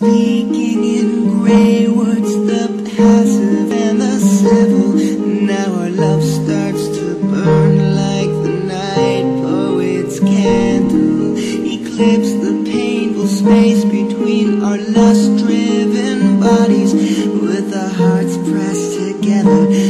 Speaking in grey words, the passive and the civil. Now our love starts to burn like the night poet's candle. Eclipse the painful space between our lust driven bodies with our hearts pressed together.